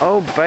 Oh, baby.